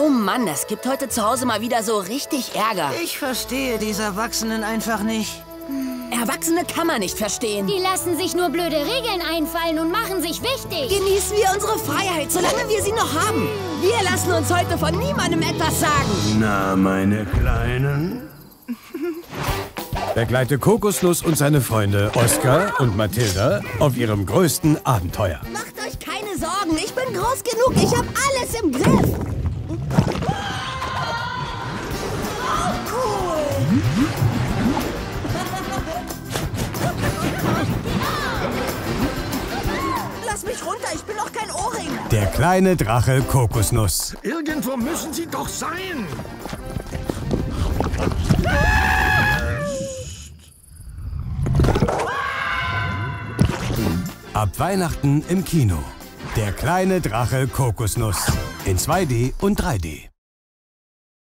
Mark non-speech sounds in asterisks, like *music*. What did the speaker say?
Oh Mann, es gibt heute zu Hause mal wieder so richtig Ärger. Ich verstehe diese Erwachsenen einfach nicht. Erwachsene kann man nicht verstehen. Die lassen sich nur blöde Regeln einfallen und machen sich wichtig. Genießen wir unsere Freiheit, solange wir sie noch haben. Wir lassen uns heute von niemandem etwas sagen. Na, meine Kleinen? *laughs* Begleite Kokosnuss und seine Freunde Oskar und Mathilda auf ihrem größten Abenteuer. Macht euch keine Sorgen, ich bin groß genug, ich habe alles im Griff. Lass mich runter, ich bin doch kein Ohrring. Der kleine Drache Kokosnuss. Irgendwo müssen sie doch sein. Ab Weihnachten im Kino. Der kleine Drache Kokosnuss. In 2D und 3D.